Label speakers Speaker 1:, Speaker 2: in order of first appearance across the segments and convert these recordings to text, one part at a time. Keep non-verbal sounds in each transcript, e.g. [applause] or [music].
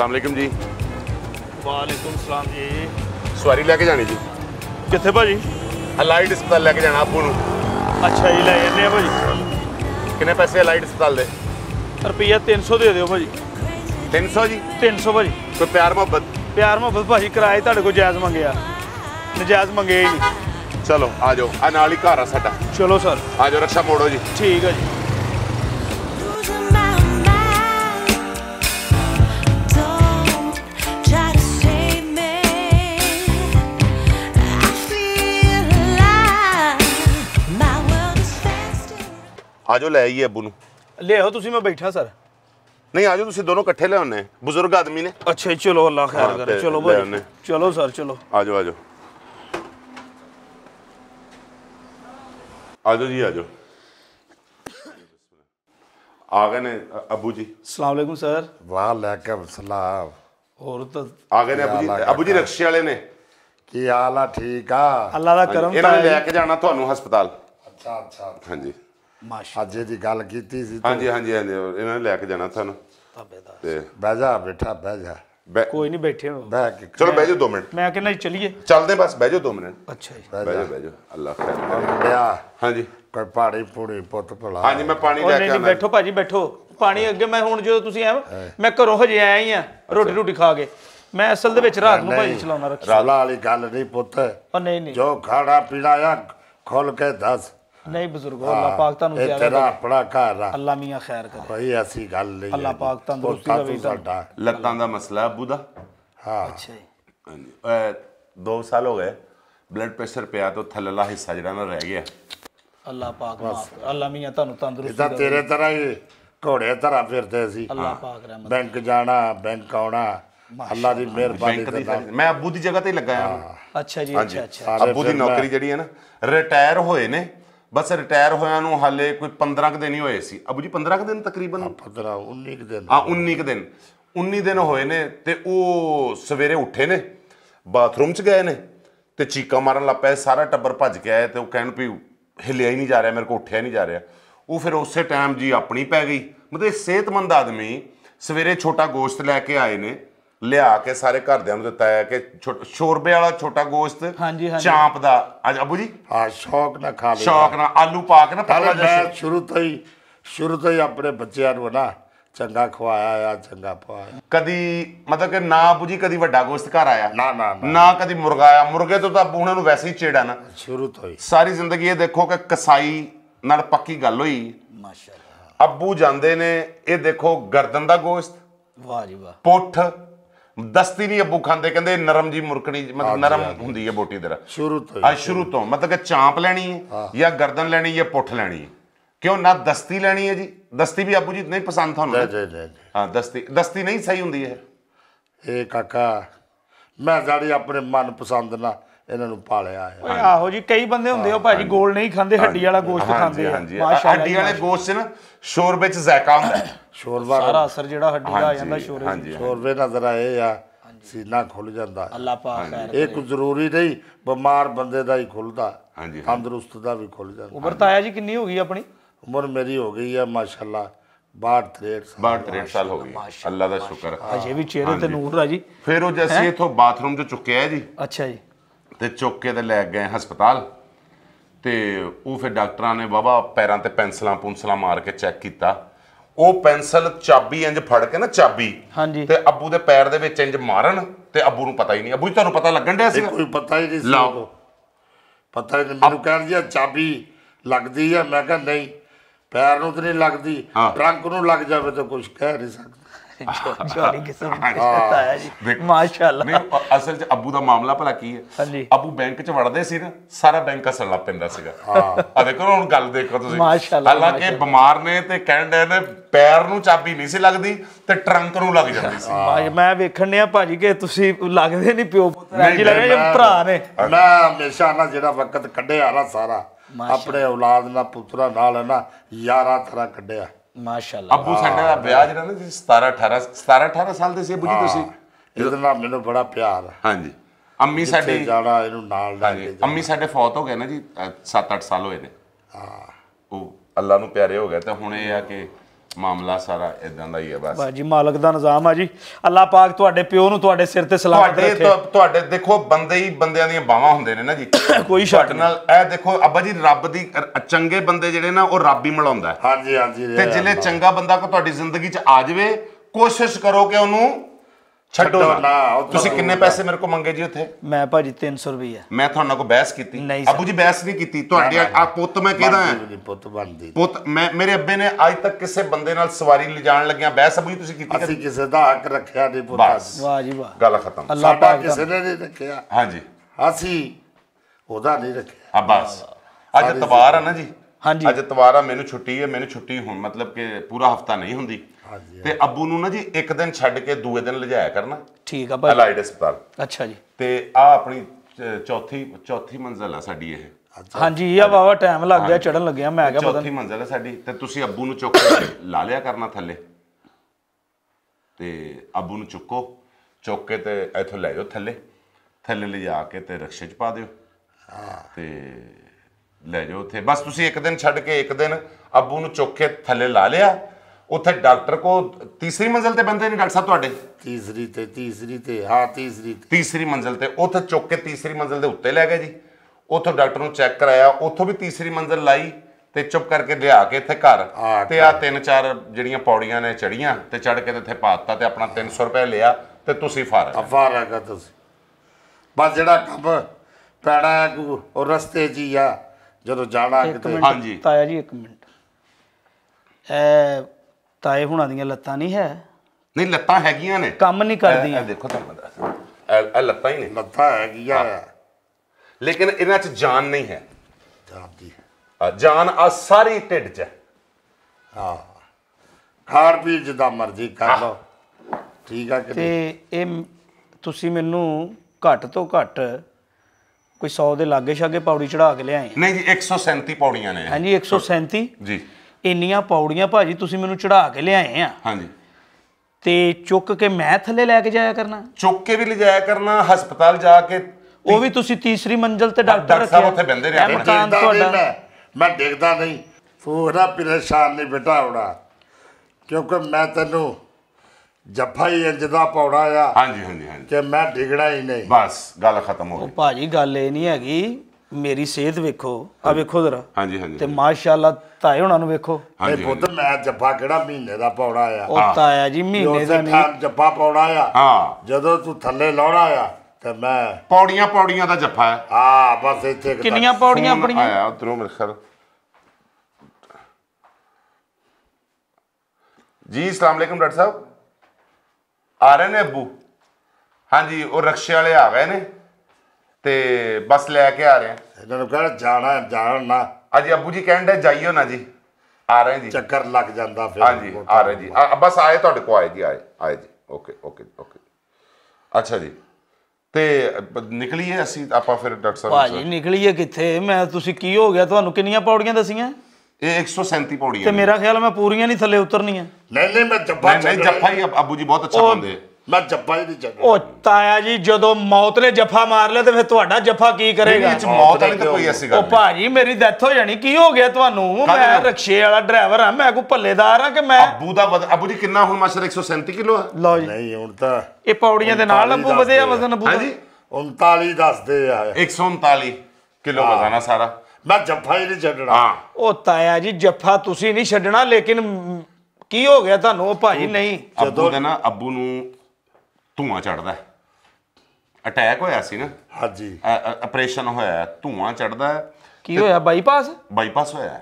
Speaker 1: ਅਸਲਾਮੁਅਲੈਕਮ ਜੀ।
Speaker 2: ਵਾਲੇਕੁਮ ਸਲਾਮ ਜੀ।
Speaker 1: ਸਵਾਰੀ ਲੈ ਕੇ ਜਾਣੀ ਜੀ?
Speaker 2: ਕਿੱਥੇ ਭਾਜੀ?
Speaker 1: ਅਲਾਈਡ ਹਸਪਤਾਲ ਲੈ ਕੇ ਜਾਣਾ ਆਪੂ ਨੂੰ।
Speaker 2: ਅੱਛਾ ਜੀ ਲੈ ਜੰਨੇ ਆ ਭਾਜੀ।
Speaker 1: ਕਿੰਨੇ ਪੈਸੇ ਅਲਾਈਡ ਹਸਪਤਾਲ ਦੇ?
Speaker 2: ਰੁਪਈਆ 300 ਦੇ ਦਿਓ ਭਾਜੀ।
Speaker 1: 300 ਜੀ?
Speaker 2: 300 ਭਾਜੀ।
Speaker 1: ਕੋਈ ਪਿਆਰ ਮੁਹੱਬਤ?
Speaker 2: ਪਿਆਰ ਮੁਹੱਬਤ ਭਾਜੀ ਕਿਰਾਏ ਤੁਹਾਡੇ ਕੋਲ ਜਾਇਜ਼ ਮੰਗਿਆ ਨਜਾਇਜ਼ ਮੰਗੇ ਨਹੀਂ
Speaker 1: ਚਲੋ ਆ ਜਾਓ। ਆ ਨਾਲ ਹੀ ਘਰ ਆ ਸਾਡਾ।
Speaker 2: ਚਲੋ ਸਰ।
Speaker 1: ਆ ਜਾਓ ਰਕਸ਼ਾ ਮੋੜੋ ਜੀ।
Speaker 2: ਠੀਕ ਹੈ ਜੀ।
Speaker 1: ਆ ਜਾਓ ਲੈ ਆਈਏ ਅੱਬੂ ਨੂੰ।
Speaker 2: ਲਿਆਓ ਤੁਸੀਂ ਮੈਂ ਬੈਠਾ ਸਰ।
Speaker 1: ਨਹੀਂ ਆ ਜਾਓ ਤੁਸੀਂ ਦੋਨੋਂ ਇਕੱਠੇ ਲਿਆਉਣੇ ਬਜ਼ੁਰਗ ਆਦਮੀ ਨੇ।
Speaker 2: ਅੱਛਾ ਚਲੋ ਅੱਲਾ ਖੈਰ ਕਰੇ। ਚਲੋ
Speaker 1: ਆਉਂਦੇ।
Speaker 2: ਚਲੋ ਸਰ ਚਲੋ।
Speaker 1: ਆ ਜਾਓ ਆ ਜਾਓ। ਆ ਜਾਓ ਜੀ ਆ ਜਾਓ। ਆ ਗਏ ਨੇ ਅੱਬੂ ਜੀ।
Speaker 2: ਅਸਲਾਮ ਵਾਲੇਕੁਮ ਸਰ।
Speaker 3: ਵਾਲੇਕਮ ਸਲਾਮ।
Speaker 2: ਹੋਰ ਤਾਂ
Speaker 1: ਆ ਗਏ ਨੇ ਅੱਬੂ ਜੀ ਅੱਬੂ ਜੀ ਰਕਸ਼ੇ ਵਾਲੇ ਨੇ।
Speaker 3: ਕੀ ਹਾਲ ਆ ਠੀਕ ਆ?
Speaker 2: ਅੱਲਾ ਦਾ ਕਰਮ
Speaker 1: ਇਹਨਾਂ ਨੇ ਲੈ ਕੇ ਜਾਣਾ ਤੁਹਾਨੂੰ ਹਸਪਤਾਲ।
Speaker 3: ਅੱਛਾ ਅੱਛਾ।
Speaker 1: ਹਾਂਜੀ।
Speaker 3: ਅੱਜ ਦੀ ਗੱਲ ਕੀਤੀ ਸੀ
Speaker 1: ਹਾਂਜੀ ਹਾਂਜੀ ਹਾਂਜੀ ਇਹਨਾਂ ਨੇ ਲੈ ਕੇ ਜਾਣਾ ਤੁਹਾਨੂੰ।
Speaker 2: ਤਾਬੇਦਾਰ
Speaker 1: ਤੇ
Speaker 3: ਬਹਿ ਜਾ ਬੇਟਾ ਬਹਿ ਜਾ।
Speaker 2: ਕੋਈ ਨਹੀਂ ਬੈਠੇ ਹੋ
Speaker 3: ਬਹਿ ਕੇ
Speaker 1: ਚਲੋ ਬਹਿ ਜਾਓ 2 ਮਿੰਟ।
Speaker 2: ਮੈਂ ਕਹਿੰਦਾ ਚਲੀਏ।
Speaker 1: ਚੱਲਦੇ ਬਸ ਬਹਿ ਜਾਓ 2 ਮਿੰਟ।
Speaker 2: ਅੱਛਾ ਜੀ।
Speaker 3: ਬਹਿ
Speaker 1: ਜਾਓ ਬਹਿ ਜਾਓ। ਅੱਲਾਹ ਖੈਰ ਕਰੇ। ਹਾਂਜੀ।
Speaker 3: ਕੋਈ ਪਾਣੀ ਪੂਣੀ ਪੁੱਤ ਭਲਾ।
Speaker 1: ਹਾਂਜੀ ਮੈਂ ਪਾਣੀ ਲੈ ਕੇ
Speaker 2: ਨਹੀਂ
Speaker 1: ਆਣਾ
Speaker 2: ਬੈਠੋ ਭਾਜੀ ਬੈਠੋ। ਪਾਣੀ ਅੱਗੇ ਮੈਂ ਹੁਣ ਜਦੋਂ ਤੁਸੀਂ ਆਏ ਮੈਂ ਘਰੋਂ ਹਜੇ ਆਇਆ ਹੀ ਆ ਰੋਟੀ ਰੋਟੀ ਖਾ ਕੇ। ਮੈਂ ਅਸਲ ਦੇ ਵਿੱਚ ਰਾਤ ਨੂੰ ਭਾਜੀ ਚਲਾਉਣਾ ਰੱਖਿਆ
Speaker 3: ਰਾਲਾ ਵਾਲੀ ਗੱਲ ਨਹੀਂ ਪੁੱਤ।
Speaker 2: ਉਹ ਨਹੀਂ ਨਹੀਂ।
Speaker 3: ਜੋ ਖਾਣਾ ਪੀਣਾ ਆ ਖੋਲ ਕੇ ਦੱਸ।
Speaker 2: ਨਹੀਂ ਬਜ਼ੁਰਗੋ ਅੱਲਾਹ ਪਾਕ ਤੁਹਾਨੂੰ ਜ਼ਿਆਦਾ
Speaker 3: ਤੇਰਾ
Speaker 2: ਦੇ।
Speaker 3: ਆਪਣਾ ਘਰ ਆ।
Speaker 2: ਅੱਲਾਹ ਮੀਆਂ ਖੈਰ ਕਰੇ।
Speaker 3: ਕੋਈ ਐਸੀ ਗੱਲ ਨਹੀਂ ਹੈਗੀ।
Speaker 2: ਪਾਕ ਤੰਦਰੁਸਤੀ
Speaker 3: ਤੂੰ ਸਾਡਾ।
Speaker 1: ਲੱਤਾਂ ਦਾ ਮਸਲਾ ਅੱਬੂ ਦਾ?
Speaker 3: ਹਾਂ।
Speaker 2: ਅੱਛਾ ਜੀ।
Speaker 1: ਹਾਂਜੀ। 2 ਸਾਲ ਹੋ ਗਏ ਬਲੱਡ ਪ੍ਰੈਸ਼ਰ ਪਿਆ ਤਾਂ ਥੱਲੇਲਾ ਹਿੱਸਾ ਜਿਹੜਾ ਨਾ ਰਹਿ ਗਿਆ।
Speaker 2: ਅੱਲਾਹ ਪਾਕ ਮਾਫ ਅੱਲਾਹ ਮੀਆਂ ਤੁਹਾਨੂੰ ਤੰਦਰੁਸਤੀ
Speaker 3: ਇਦਾਂ
Speaker 2: ਦੇਵੇ
Speaker 3: ਤੇਰੇ ਤਰ੍ਹਾਂ ਹੀ ਘੋੜੇ ਤਰ੍ਹਾਂ ਫਿਰਦੇ ਸੀ।
Speaker 2: ਅੱਲਾਹ ਪਾਕ ਰਹਿਮਤ
Speaker 3: ਬੈਂਕ ਜਾਣਾ ਬੈਂਕ ਆਉਣਾ ਅੱਲਾ ਦੀ ਮਿਹਰਬਾਨੀ ਦੇ
Speaker 1: ਦੀ
Speaker 3: ਨਾਲ
Speaker 1: ਮੈਂ ਅੱਬੂ ਦੀ ਜਗ੍ਹਾ ਤੇ ਹੀ ਲੱਗਾ ਆ
Speaker 2: ਅੱਛਾ ਜੀ ਅੱਛਾ ਅੱਛਾ
Speaker 1: ਅੱਬੂ ਦੀ ਨੌਕਰੀ ਜਿਹੜੀ ਹੈ ਨਾ ਰਿਟਾਇਰ ਹੋਏ ਨੇ। ਬਸ ਰਿਟਾਇਰ ਹੋਇਆਂ ਨੂੰ ਹਾਲੇ ਕੋਈ 15 ਕੁ ਦਿਨ ਹੀ ਹੋਏ ਸੀ। ਅੱਬੂ ਜੀ 15 ਕੁ ਦਿਨ ਤਕਰੀਬਨ?
Speaker 3: 15 19 ਕੁ ਦਿਨ।
Speaker 1: ਆ 19 ਕੁ ਦਿਨ। 19 ਦਿਨ ਹੋਏ ਨੇ ਤੇ ਉਹ ਸਵੇਰੇ ਉੱਠੇ ਨੇ ਬਾਥਰੂਮ 'ਚ ਗਏ ਨੇ ਤੇ ਚੀਕਾਂ ਮਾਰਨ ਲੱਗ ਪਏ ਸਾਰਾ ਟੱਬਰ ਭੱਜ ਕੇ ਆਇਆ ਤੇ ਉਹ ਕਹਿਣ ਵੀ ਹਿੱਲਿਆ ਹੀ ਨਹੀਂ ਜਾ ਰਿਹਾ ਮੇਰੇ ਕੋਲ ਉੱਠਿਆ ਹੀ ਨਹੀਂ ਜਾ ਰਿਹਾ। ਉਹ ਫਿਰ ਉਸੇ ਟਾਈਮ ਜੀ ਆਪਣੀ ਪੈ ਗਈ। ਮਤਲਬ ਇਹ ਸਿਹਤਮੰਦ ਆਦਮੀ ਸਵੇਰੇ ਛੋਟਾ ਗੋਸ਼ਤ ਲੈ ਕੇ ਆਏ ਨੇ ਲਿਆ ਕੇ ਸਾਰੇ ਘਰਦਿਆਂ ਨੂੰ ਦਿੱਤਾ ਹੈ ਕਿ ਸ਼ੋਰਬੇ ਵਾਲਾ ਛੋਟਾ ਗੋਸ਼ਤ
Speaker 2: ਹਾਂਜੀ, ਹਾਂਜੀ।
Speaker 1: ਚਾਂਪ ਦਾ। ਅੱਜ ਅੱਬੂ ਜੀ?
Speaker 3: ਹਾਂ ਸ਼ੌਕ ਨਾ ਖਾ ਲਿਆ
Speaker 1: ਸ਼ੌਕ ਨਾਲ ਆਲੂ ਪਾ ਕੇ ਨਾ ਪਤਲਾ ਜਿਹਾ
Speaker 3: ਮੈਂ ਸ਼ੁਰੂ ਤੋਂ ਹੀ ਸ਼ੁਰੂ ਤੋਂ ਹੀ ਆਪਣੇ ਬੱਚਿਆਂ ਨੂੰ ਨਾ ਚੰਗਾ ਖਵਾਇਆ ਆ ਚੰਗਾ ਪਵਾਇਆ।
Speaker 1: ਕਦੀ ਮਤਲਬ ਕਿ ਨਾ ਅੱਬੂ ਜੀ ਕਦੀ ਵੱਡਾ ਗੋਸ਼ਤ ਘਰ ਆਇਆ?
Speaker 3: ਨਾ ਨਾ ਨਾ।
Speaker 1: ਨਾ ਕਦੀ ਮੁਰਗਾ ਆਇਆ? ਮੁਰਗੇ ਤੋਂ ਤਾਂ ਉਹਨਾਂ ਨੂੰ ਵੈਸੇ ਹੀ ਚੇੜਾ ਨਾ।
Speaker 3: ਸ਼ੁਰੂ ਤੋਂ ਹੀ।
Speaker 1: ਸਾਰੀ ਜ਼ਿੰਦਗੀ ਇਹ ਦੇਖੋ ਕਿ ਕਸਾਈ ਨਾਲ ਪੱਕੀ ਗੱਲ ਹੋਈ।
Speaker 2: ਮਾਸ਼ਾਅੱਲਾ।
Speaker 1: ਅੱਬੂ ਜਾਂਦੇ ਨੇ ਇਹ ਦੇਖੋ ਗਰਦਨ ਦਾ ਗੋਸ਼ਤ
Speaker 2: ਵਾਹ ਜੀ ਵਾਹ।
Speaker 1: ਪੁੱਠ ਦਸਤੀ ਨਹੀਂ ਅੱਬੂ ਖਾਂਦੇ ਕਹਿੰਦੇ ਨਰਮ ਜੀ ਮੁਰਕਣੀ ਮਤਲਬ ਨਰਮ। ਹੁੰਦੀ ਹੈ ਬੋਟੀ ਦਰ
Speaker 3: ਸ਼ੁਰੂ ਤੋਂ
Speaker 1: ਆ ਸ਼ੁਰੂ ਤੋਂ ਮਤਲਬ ਕਿ ਚਾਂਪ ਲੈਣੀ ਹੈ ਜਾਂ ਗਰਦਨ ਲੈਣੀ ਜਾਂ ਪੁੱਠ ਲੈਣੀ ਹੈ। ਕਿਉਂ ਨਾ ਦਸਤੀ ਲੈਣੀ ਹੈ ਜੀ? ਦਸਤੀ ਵੀ ਅੱਬੂ ਜੀ ਨਹੀਂ ਪਸੰਦ ਤੁਹਾਨੂੰ। ਹਾਂ ਦਸਤੀ ਦਸਤੀ ਨਹੀਂ ਸਹੀ ਹੁੰਦੀ ਹੈ
Speaker 3: ਇਹ ਕਾਕਾ ਮੈਂ ਜਾੜੀ ਆਪਣੇ ਮਨ ਪਸੰਦ ਨਾਲ ਇਹਨਾਂ ਨੂੰ ਪਾਲਿਆ ਆ
Speaker 2: ਓਏ ਆਹੋ ਜੀ ਕਈ ਬੰਦੇ ਹੁੰਦੇ ਉਹ ਭਾਜੀ ਗੋਲ ਨਹੀਂ ਖਾਂਦੇ ਹੱਡੀ ਵਾਲਾ ਗੋਸ਼ਤ ਖਾਂਦੇ ਆ। ਮਾਸ਼ਾਅੱਲਾ
Speaker 1: ਹੱਡੀ ਵਾਲੇ ਗੋਸ਼ਤ 'ਚ ਨਾ ਸ਼ੋਰਬੇ 'ਚ ਜ਼ਾਇਕਾ ਹੁੰਦਾ। [coughs] ਹੈ
Speaker 3: ਸ਼ੋਰਬਾ
Speaker 2: ਸਾਰਾ ਅਸਰ ਜਿਹੜਾ ਹੱਡੀ ਦਾ ਆ ਜਾਂਦਾ ਸ਼ੋਰੇ
Speaker 3: ਸ਼ੋਰਬੇ ਨਾਲ ਜ਼ਰਾ ਇਹ ਆ ਸੀਨਾ ਖੁੱਲ ਜਾਂਦਾ।
Speaker 2: ਅੱਲਾਹ ਪਾਕ ਖੈਰ
Speaker 3: ਇਹ ਕੋਈ ਜ਼ਰੂਰੀ ਨਹੀਂ ਬਿਮਾਰ ਬੰਦੇ ਦਾ ਹੀ ਖੁੱਲਦਾ।
Speaker 1: ਹਾਂਜੀ,
Speaker 3: ਤੰਦਰੁਸਤ ਦਾ ਵੀ ਖੁੱਲ ਜਾਂਦਾ।
Speaker 2: ਉਮਰ ਤਾਂ ਆਇਆ ਜੀ ਕਿੰਨੀ ਹੋ ਗਈ ਆਪਣੀ?
Speaker 3: ਉਮਰ ਮੇਰੀ ਹੋ ਗਈ ਹੈ ਮਾਸ਼ਾਅੱਲਾ 62 63 ਸਾਲ।
Speaker 1: 62 63 ਸਾਲ ਹੋ ਗਏ ਅੱਲਾ ਦਾ ਸ਼ੁਕਰ।
Speaker 2: ਅਜੇ ਵੀ ਚਿਹਰੇ ਤੇ ਨੂਰ ਆ ਜੀ।
Speaker 1: ਫਿਰ ਉਹ ਜੈਸੇ ਇਥੋਂ ਬਾਥਰੂਮ 'ਚ ਚੁੱਕਿਆ ਜੀ।
Speaker 2: ਅੱਛਾ ਜੀ।
Speaker 1: ਤੇ ਚੁੱਕ ਕੇ ਤੇ ਲੈ ਗਏ ਹਸਪਤਾਲ। ਤੇ ਉਹ ਫਿਰ ਡਾਕਟਰਾਂ ਨੇ ਬਾਬਾ ਪੈਰਾਂ ਤੇ ਪੈਨਸਲਾਂ ਪੁੰਸਲਾਂ ਮਾਰ ਕੇ ਚੈੱਕ ਕੀਤਾ। ਉਹ ਪੈਨਸਲ ਚਾਬੀ ਇੰਜ ਫੜ ਕੇ ਨਾ ਚਾਬੀ
Speaker 2: ਹਾਂਜੀ।
Speaker 1: ਤੇ ਅੱਬੂ ਦੇ ਪੈਰ ਦੇ ਵਿੱਚ ਇੰਜ ਮਾਰਨ ਤੇ ਅੱਬੂ ਨੂੰ ਪਤਾ ਹੀ ਨਹੀਂ। ਅੱਬੂ ਜੀ ਤੁਹਾਨੂੰ ਪਤਾ ਲੱਗਣ ਡਿਆ ਸੀ
Speaker 3: ਕੋਈ ਪਤਾ ਹੀ ਨਹੀਂ ਸੀ
Speaker 1: ਲਓ।
Speaker 3: ਪਤਾ ਹੀ ਨਹੀਂ ਮੈਨੂੰ ਕਹਿਣ ਜੀ ਚਾਬੀ ਲੱਗਦੀ ਹੈ ਮੈਂ ਕਿਹਾ ਨਹੀਂ ਪੈਰ ਨੂੰ ਤੇ ਨਹੀਂ ਲੱਗਦੀ। ਟਰੰਕ ਨੂੰ ਲੱਗ ਜਾਵੇ ਤਾਂ ਕੁਝ ਕਹਿ ਨਹੀਂ ਸਕਦਾ। [laughs]
Speaker 2: ਚੋਰੀ ਕਿਸਮ ਦਾ ਆਇਆ ਜੀ।
Speaker 1: ਦੇਖ-
Speaker 2: ਮਾਸ਼ਾਅੱਲਾ।
Speaker 1: ਨਹੀਂ ਅ- ਅਸਲ 'ਚ ਅੱਬੂ ਦਾ ਮਾਮਲਾ ਭਲਾ ਕੀ ਹੈ?
Speaker 2: ਹਾਂਜੀ।
Speaker 1: ਅੱਬੂ ਬੈਂਕ 'ਚ ਵੜਦੇ ਸੀ ਨਾ ਸਾਰਾ ਬੈਂਕ ਹੱਸਣ ਲੱਗ ਪੈਂਦਾ ਸੀਗਾ। ਆ ਦੇਖੋ ਨਾ ਹੁਣ ਗੱਲ ਦੇਖੋ ਤੁਸੀਂ।
Speaker 2: ਮਾਸ਼ਾਅੱਲਾ,
Speaker 1: ਹਾਲਾਂਕਿ
Speaker 2: ਮਾਸ਼ਾਅੱਲਾ।
Speaker 1: ਬਿਮਾਰ ਨੇ ਤੇ ਕਹਿਣ ਡਏ ਨੇ ਪੈਰ ਨੂੰ ਚਾਬੀ ਨਹੀਂ ਸੀ ਲੱਗਦੀ ਤੇ ਟਰੰਕ ਨੂੰ ਲੱਗ ਜਾਂਦੀ ਸੀ।
Speaker 2: ਭਾਜੀ ਮੈਂ ਵੇਖਣ ਡਿਆ ਭਾਜੀ ਕਿ ਤੁਸੀਂ ਲੱਗਦੇ ਨਹੀਂ ਪਿਓ ਪੁੱਤਰ ਲੱਗਦੇ ਜਿਵੇਂ ਭਰਾ ਨੇ?
Speaker 3: ਮੈਂ ਹਮੇਸ਼ਾ ਨਾ ਜਿਹੜਾ ਵਕਤ ਕੱਢਿਆ ਨਾ ਸਾਰਾ ਆਪਣੇ ਔਲਾਦ ਨਾਲ ਪੁੱਤਰਾਂ ਨਾਲ ਹੈ ਨਾ ਯਾਰਾਂ ਤਰ੍ਹਾਂ ਕੱਢਿਆ।
Speaker 2: ਮਾਸ਼ਾਅੱਲਾ।
Speaker 1: ਅੱਬੂ ਸਾਡੇ ਦਾ ਵਿਆਹ ਜਿਹੜਾ ਨਾ ਜੀ 17 18 17 18 ਸਾਲ ਦੇ ਸੀ ਅੱਬੂ ਜੀ ਤੁਸੀਂ?
Speaker 3: ਇਹਦੇ ਨਾਲ ਮੈਨੂੰ ਬੜਾ ਪਿਆਰ ਹੈ।
Speaker 1: ਹਾਂਜੀ। ਅੰਮੀ ਸਾਡੀ
Speaker 3: ਜਾਣਾ ਇਹਨੂੰ ਨਾਲ ਲੈ ਕੇ
Speaker 1: ਅੰਮੀ ਸਾਡੇ ਫੌਤ ਹੋ ਗਏ ਨਾ ਜੀ 7-8 ਸਾਲ ਹੋਏ ਨੇ।
Speaker 3: ਹਾਂ।
Speaker 1: ਉਹ ਅੱਲਾ ਨੂੰ ਪਿਆਰੇ ਹੋ ਗਏ। ਤੇ ਹੁਣ ਇਹ ਆ ਕਿ ਮਾਮਲਾ ਸਾਰਾ ਇਦਾਂ ਦਾ ਹੀ ਹੈ ਬਸ।
Speaker 2: ਬਾਜੀ ਮਾਲਕ ਦਾ ਨਿਜ਼ਾਮ ਆ ਜੀ। ਅੱਲਾਹ ਪਾਕ ਤੁਹਾਡੇ ਪਿਓ ਨੂੰ ਤੁਹਾਡੇ ਸਿਰ ਤੇ ਸਲਾਮਤ
Speaker 1: ਤੁਹਾਡੇ
Speaker 2: ਰੱਖੇ।
Speaker 1: ਤੁਹਾ- ਤੁਹਾਡੇ ਦੇਖੋ ਬੰਦੇ ਹੀ ਬੰਦਿਆਂ ਦੀਆਂ ਬਾਹਾਂ ਹੁੰਦੇ ਨੇ ਨਾ ਜੀ। [coughs]
Speaker 2: ਕੋਈ ਸ਼ੱਕ
Speaker 1: ਤੁਹਾਡੇ ਨਾਲ ਇਹ ਦੇਖੋ ਅੱਬਾ ਜੀ ਰੱਬ ਦੀ ਚੰਗੇ ਬੰਦੇ ਜਿਹੜੇ ਨਾ ਉਹ ਰੱਬ ਹੀ ਮਿਲਾਉਂਦਾ। ਹੈ।
Speaker 3: ਹਾਂਜੀ ਹਾਂਜੀ
Speaker 1: ਤੇ ਜਿਹੜੇ। ਚੰਗਾ ਬੰਦਾ ਕੋ ਤੁਹਾਡੀ ਜ਼ਿੰਦਗੀ 'ਚ ਆ ਜਾਵੇ ਕੋਸ਼ਿਸ਼ ਕਰੋ ਕਿ ਉਹਨੂੰ ਛੱਡੋ
Speaker 3: ਨਾ,
Speaker 1: ਤੁਸੀਂ ਕਿੰਨੇ ਪੈਸੇ ਮੇਰੇ ਕੋ ਮੰਗੇ ਜੀ ਉੱਥੇ?
Speaker 2: ਮੈਂ ਭਾਜੀ 300 ਰੁਪਈਆ।
Speaker 1: ਮੈਂ ਤੁਹਾਡੇ ਕੋ ਬਹਿਸ ਕੀਤੀ। ਅੱਬੂ ਜੀ ਬਹਿਸ ਨਹੀਂ ਕੀਤੀ। ਤੁਹਾਡੇ ਆ ਪੁੱਤ ਮੈਂ ਕਿਹਦਾ ਹਾਂ?
Speaker 3: ਪੁੱਤ ਬਣਦੀ
Speaker 1: ਪੁੱਤ ਮੈਂ ਮੇਰੇ ਅੱਬੇ ਨੇ ਅੱਜ ਤੱਕ ਕਿਸੇ ਬੰਦੇ ਨਾਲ ਸਵਾਰੀ ਲਿਜਾਣ ਲੱਗਿਆ ਬਹਿਸ ਅੱਬੂ ਜੀ ਤੁਸੀਂ ਕੀਤੀ
Speaker 3: ਅਸੀਂ? ਕਿਸੇ ਦਾ ਹੱਕ ਰੱਖਿਆ ਨਹੀਂ ਪੁੱਤ
Speaker 1: ਬਸ।
Speaker 2: ਵਾਹ ਜੀ ਵਾਹ।
Speaker 1: ਗੱਲ ਖਤਮ।
Speaker 3: ਸਾਡਾ ਕਿਸੇ ਨੇ ਨਹੀਂ ਰੱਖਿਆ।
Speaker 1: ਹਾਂਜੀ।
Speaker 3: ਅਸੀਂ ਉਹਦਾ ਨਹੀਂ ਰੱਖਿਆ।
Speaker 1: ਆ ਬਸ। ਅੱਜ ਇਤਵਾਰ ਆ ਨਾ ਜੀ।
Speaker 2: ਹਾਂਜੀ।
Speaker 1: ਅੱਜ ਇਤਵਾਰ ਆ ਮੈਨੂੰ ਛੁੱਟੀ ਹੈ ਮੈਨੂੰ ਛੁੱਟੀ ਹੁਣ ਮਤਲਬ ਕਿ ਪੂਰਾ ਹਫਤਾ ਨਹੀਂ ਹੁੰਦੀ। ਤੇ ਅੱਬੂ ਨੂੰ ਨਾ ਜੀ ਇੱਕ ਦਿਨ ਛੱਡ ਕੇ ਦੂਏ ਦਿਨ ਲਿਜਾਇਆ ਕਰਨਾ।
Speaker 2: ਠੀਕ ਆ ਭਾਜੀ
Speaker 1: ਅਲਾਈਡ ਹਸਪਤਾਲ।
Speaker 2: ਅੱਛਾ ਜੀ।
Speaker 1: ਤੇ ਆ ਆਪਣੀ ਚੌਥੀ ਚੌਥੀ ਮੰਜ਼ਲ ਆ ਸਾਡੀ ਇਹ।
Speaker 2: ਹਾਂਜੀ ਇਹ ਵਾਵਾ ਟਾਈਮ ਲੱਗ ਗਿਆ ਚੜਨ ਲੱਗਿਆ ਮੈਂ ਕਿਹਾ ਪਤਾ
Speaker 1: ਚੌਥੀ ਮੰਜ਼ਲ ਹੈ ਸਾਡੀ ਤੇ ਤੁਸੀਂ ਅੱਬੂ ਨੂੰ ਚੁੱਕ ਕੇ ਲਾ ਲਿਆ ਕਰਨਾ ਥੱਲੇ। ਤੇ ਅੱਬੂ ਨੂੰ ਚੁੱਕੋ ਚੁੱਕ ਕੇ ਤੇ ਇੱਥੋਂ ਲੈ ਜਾਓ ਥੱਲੇ। ਥੱਲੇ ਲਿਜਾ ਕੇ ਤੇ ਰਕਸ਼ੇ 'ਚ ਪਾ ਦਿਓ। ਤੇ ਲੈ ਜਾਓ ਉੱਥੇ। ਬਸ ਤੁਸੀਂ ਇੱਕ ਦਿਨ ਛੱਡ ਕੇ ਇੱਕ ਦਿਨ ਅੱਬੂ ਨੂੰ ਚੁੱਕ ਕੇ ਥੱਲੇ ਲਾ ਲਿਆ ਉੱਥੇ ਡਾਕਟਰ ਕੋ ਤੀਸਰੀ ਮੰਜ਼ਲ ਤੇ ਬੰਦੇ ਨੇ ਡਾਕਟਰ ਸਾਹਿਬ ਤੁਹਾਡੇ?
Speaker 3: ਤੀਸਰੀ ਤੇ ਤੀਸਰੀ ਤੇ ਹਾਂ ਤੀਸਰੀ ਤੇ।
Speaker 1: ਤੀਸਰੀ ਮੰਜ਼ਲ ਤੇ। ਉੱਥੇ ਚੁੱਕ ਕੇ ਤੀਸਰੀ ਮੰਜ਼ਲ ਦੇ ਉੱਤੇ ਲੈ ਗਏ ਜੀ। ਉੱਥੋਂ ਡਾਕਟਰ ਨੂੰ ਚੈੱਕ ਕਰਾਇਆ ਉੱਥੋਂ ਵੀ ਤੀਸਰੀ ਮੰਜ਼ਲ ਲਾਈ ਤੇ ਚੁੱਪ ਕਰਕੇ ਲਿਆ ਕੇ ਇੱਥੇ ਘਰ। ਤੇ ਆ ਤਿੰਨ ਚਾਰ ਜਿਹੜੀਆਂ ਪੌੜੀਆਂ ਨੇ ਚੜੀਆਂ ਤੇ ਚੜ ਕੇ ਤੇ ਇੱਥੇ ਪਾਤਾ ਤੇ ਆਪਣਾ 300 ਰੁਪਏ ਲਿਆ ਤੇ ਤੁਸੀਂ ਫਾਰਗ
Speaker 3: ਅਫਾਰਾ ਕਾ ਤੁਸੀਂ। ਬਸ ਜਿਹੜਾ ਕੰਮ ਪੈਣਾ ਹੈ ਕੋ- ਉਹ ਰਸਤੇ 'ਚ ਹੀ ਆ। ਜਦੋਂ ਜਾਣਾ ਕਿਤੇ
Speaker 1: ਹਾਂਜੀ।
Speaker 2: ਤਾਇਆ ਜੀ ਇੱਕ ਮਿੰਟ। ਇਹ ਤਾਏ ਹੁਣਾਂ ਦੀਆਂ ਲੱਤਾਂ ਨਹੀਂ ਹੈ।
Speaker 1: ਨਹੀਂ ਲੱਤਾਂ ਹੈਗੀਆਂ ਨੇ।
Speaker 2: ਕੰਮ ਨਹੀਂ ਕਰਦੀਆਂ।
Speaker 1: ਇਹ ਦੇਖੋ ਤੁਹਾਨੂੰ ਦੱਸ ਇਹ ਇਹ ਲੱਤਾਂ ਹੀ ਨੇ।
Speaker 3: ਲੱਤਾਂ ਹੈਗੀਆਂ।
Speaker 1: ਲੇਕਿਨ ਇਹਨਾਂ 'ਚ ਜਾਨ ਨਹੀਂ ਹੈ। ਜਾਨ ਆ ਸਾਰੀ ਢਿੱਡ 'ਚ ਹੈ।
Speaker 3: ਹਾਂ। ਖਾਣ ਪੀਣ ਜਿੱਦਾਂ ਮਰਜ਼ੀ ਕਰ ਲਓ। ਠੀਕ ਆ ਕਿ
Speaker 2: ਤੇ? ਇਹ ਤੁਸੀਂ ਮੈਨੂੰ ਘੱਟ ਤੋਂ ਘੱਟ ਕੋਈ 100 ਦੇ ਲਾਗੇ ਛਾਗੇ ਪੌੜੀ ਚੜਾ ਕੇ ਲਿਆਏ
Speaker 1: ਨਹੀਂ ਜੀ 137 ਪੌੜੀਆਂ ਨੇ
Speaker 2: ਹਾਂਜੀ 137
Speaker 1: ਜੀ।
Speaker 2: ਇੰਨੀਆਂ ਪੌੜੀਆਂ ਭਾਜੀ ਤੁਸੀਂ ਮੈਨੂੰ ਚੜਾ ਕੇ ਲਿਆਏ ਆ।
Speaker 1: ਹਾਂਜੀ।
Speaker 2: ਤੇ ਚੁੱਕ ਕੇ ਮੈਂ ਥੱਲੇ ਲੈ ਕੇ ਜਾਇਆ ਕਰਨਾ।
Speaker 1: ਚੁੱਕ ਕੇ ਵੀ ਲਿਜਾਇਆ ਕਰਨਾ ਹਸਪਤਾਲ ਜਾ ਕੇ
Speaker 2: ਉਹ ਵੀ ਤੁਸੀਂ ਤੀਸਰੀ ਮੰਜ਼ਲ ਤੇ ਡਾਕਟਰ
Speaker 1: ਡਾਕਟਰ ਸਾਹਿਬ
Speaker 2: ਰੱਖਿਆ।
Speaker 1: ਉੱਥੇ ਬਹਿੰਦੇ ਨੇ
Speaker 2: ਇਹ
Speaker 1: ਆਪਣੇ।
Speaker 2: ਮਕਾਨ
Speaker 3: ਡਿੱਗਦਾ ਨਹੀਂ
Speaker 2: ਤੁਹਾਡਾ
Speaker 3: ਮੈਂ ਮੈਂ ਨਹੀਂ। ਪਰੇਸ਼ਾਨ ਨਹੀਂ ਬੇਟਾ ਹੋਣਾ। ਕਿਉਂਕਿ ਮੈਂ ਤੈਨੂੰ ਜੱਫਾ ਹੀ ਇੰਜ ਦਾ ਪਾਉਣਾ ਆ
Speaker 1: ਹਾਂਜੀ ਹਾਂਜੀ ਹਾਂਜੀ।
Speaker 3: ਕਿ ਮੈਂ ਡਿੱਗਣਾ ਹੀ ਨਹੀਂ।
Speaker 1: ਬਸ ਗੱਲ ਖਤਮ ਹੋ
Speaker 2: ਉਹ
Speaker 1: ਗਈ
Speaker 2: ਭਾਜੀ ਗੱਲ ਇਹ ਨਹੀਂ ਹੈਗੀ ਮੇਰੀ ਸਿਹਤ ਵੇਖੋ ਆ ਵੇਖੋ ਜ਼ਰਾ।
Speaker 1: ਹਾਂਜੀ ਹਾਂਜੀ
Speaker 2: ਤੇ ਮਾਸ਼ਾਅੱਲਾ ਤਾਏ ਹੁਣਾਂ ਨੂੰ ਵੇਖੋ।
Speaker 1: ਹਾਂਜੀ
Speaker 3: ਪੁੱਤ ਮੈਂ ਜੱਫਾ ਕਿਹੜਾ ਮਹੀਨੇ ਦਾ ਪਾਉਣਾ ਆ?
Speaker 2: ਉਹ ਤਾਇਆ ਜੀ ਮਹੀਨੇ ਦਾ ਨਹੀਂ।
Speaker 3: ਜੱਫਾ ਪਾਉਣਾ ਆ।
Speaker 1: ਹਾਂ।
Speaker 3: ਜਦੋਂ ਤੂੰ ਥੱਲੇ ਲਾਉਣਾ ਆ ਤੇ ਮੈਂ
Speaker 1: ਪੌੜੀਆਂ ਪੌੜੀਆਂ ਦਾ ਜੱਫਾ ਹੈ।
Speaker 3: ਆ ਬਸ ਇੱਥੇ
Speaker 2: ਕਿੰਨੀਆਂ। ਪੌੜੀਆਂ ਆਪਣੀਆਂ?
Speaker 1: ਆਇਆ ਉਧਰੋਂ ਮੇਰੇ ਖਿਆਲ। ਜੀ ਅਸਲਾਮ ਅਲੈਕੁਮ ਡਾਕਟਰ ਸਾਹਿਬ। ਆ ਰਹੇ ਨੇ ਅੱਬੂ? ਹਾਂਜੀ ਉਹ ਰਕਸ਼ੇ ਵਾਲੇ ਆ ਗਏ ਨੇ। ਤੇ ਬਸ ਲੈ ਕੇ ਆ ਰਹੇ ਆ।
Speaker 3: ਇਹਨਾਂ ਨੂੰ ਕਹਿਣਾ ਜਾਣਾ ਹੈ, ਜਾਣ ਨਾ।
Speaker 1: ਅਜੀ ਅੱਬੂ ਜੀ ਕਹਿਣ ਦੇ ਜਾਈਓ ਨਾ ਜੀ। ਆ ਰਹੇ ਜੀ।
Speaker 3: ਚੱਕਰ ਲੱਗ ਜਾਂਦਾ ਫਿਰ।
Speaker 1: ਹਾਂਜੀ ਆ ਰਹੇ ਜੀ। ਆ- ਬਸ ਆਏ ਤੁਹਾਡੇ ਕੋ ਆਏ ਜੀ ਆਏ ਆਏ ਜੀ। Okay okay okay. ਅੱਛਾ ਜੀ। ਤੇ ਨਿਕਲੀਏ ਅਸੀਂ ਆਪਾਂ ਫਿਰ ਡਾਕਟਰ ਸਾਹਿਬ
Speaker 2: ਭਾਜੀ ਨਿਕਲੀਏ ਕਿੱਥੇ? ਮੈਂ ਤੁਸੀਂ ਕੀ ਹੋ ਗਿਆ? ਤੁਹਾਨੂੰ ਕਿੰਨੀਆਂ ਪੌੜੀਆਂ ਦਸੀਆਂ?
Speaker 1: ਇਹ 137 ਪੌੜੀਆਂ
Speaker 2: ਤੇ। ਮੇਰਾ ਖਿਆਲ ਮੈਂ ਪੂਰੀਆਂ ਨਹੀਂ ਥੱਲੇ ਉਤਰਨੀਆਂ।
Speaker 3: ਨਹੀਂ ਨਹੀਂ ਮੈਂ ਜੱਫਾ
Speaker 1: ਨਹੀਂ ਜੱਫਾ ਹੀ ਅੱਬੂ ਜੀ ਬਹੁਤ ਅੱਛਾ ਪਾਉਂਦੇ
Speaker 3: ਮੈਂ ਜੱਫਾ ਹੀ ਨਹੀਂ ਛੱਡਣਾ
Speaker 2: ਉਹ ਤਾਇਆ ਜੀ ਜਦੋਂ ਮੌਤ ਨੇ ਜੱਫਾ ਮਾਰ ਲਿਆ ਤੇ ਫਿਰ ਤੁਹਾਡਾ ਜੱਫਾ ਕੀ ਕਰੇਗਾ?
Speaker 1: ਇਹ ਚ ਮੌਤ ਵਾਲੀ ਤਾਂ ਕੋਈ ਐਸੀ ਗੱਲ
Speaker 2: ਉਹ ਭਾਜੀ ਮੇਰੀ ਡੈਥ ਹੋ ਜਾਣੀ ਕੀ ਹੋ ਗਿਆ ਤੁਹਾਨੂੰ? ਮੈਂ? ਰਕਸ਼ੇ ਵਾਲਾ ਡਰਾਈਵਰ ਆ ਮੈਂ ਕੋਈ ਭੱਲੇਦਾਰ ਆ ਕਿ ਮੈਂ
Speaker 1: ਅੱਬੂ ਦਾ ਵਜ਼ਨ ਅੱਬੂ ਜੀ ਕਿੰਨਾ ਹੁਣ ਮਾਸਟਰ 137 ਕਿਲੋ
Speaker 2: ਲਓ ਜੀ।
Speaker 3: ਨਹੀਂ ਹੁਣ ਤਾਂ
Speaker 2: ਇਹ ਪੌੜੀਆਂ ਦੇ ਨਾਲ ਅੱਬੂ ਵਧਿਆ
Speaker 3: ਆ।
Speaker 2: ਵਜ਼ਨ ਅੱਬੂ
Speaker 1: ਹਾਂਜੀ।
Speaker 3: 39 ਦੱਸਦੇ ਆ।
Speaker 1: 139 ਕਿਲੋ ਵਜ਼ਨ ਆ ਸਾਰਾ।
Speaker 3: ਮੈਂ ਜੱਫਾ ਹੀ ਨਹੀਂ ਛੱਡਣਾ।
Speaker 2: ਉਹ ਤਾਇਆ ਜੀ ਜੱਫਾ ਤੁਸੀਂ ਨਹੀਂ ਛੱਡਣਾ ਲੇਕਿਨ ਕੀ ਹੋ ਗਿਆ ਤੁਹਾਨੂੰ? ਉਹ ਭਾਜੀ ਨਹੀਂ।
Speaker 1: ਅੱਬੂ ਦਾ ਨਾ ਅੱਬੂ ਨੂੰ ਧੂਆਂ ਚੜਦਾ ਅਟੈਕ ਹੋਇਆ ਸੀ ਨਾ?
Speaker 3: ਹਾਂਜੀ।
Speaker 1: ਆਪਰੇਸ਼ਨ ਹੋਇਆ ਧੂਆਂ ਚੜਦਾ
Speaker 2: ਕੀ ਹੋਇਆ? ਬਾਈਪਾਸ
Speaker 1: ਬਾਈਪਾਸ ਹੋਇਆ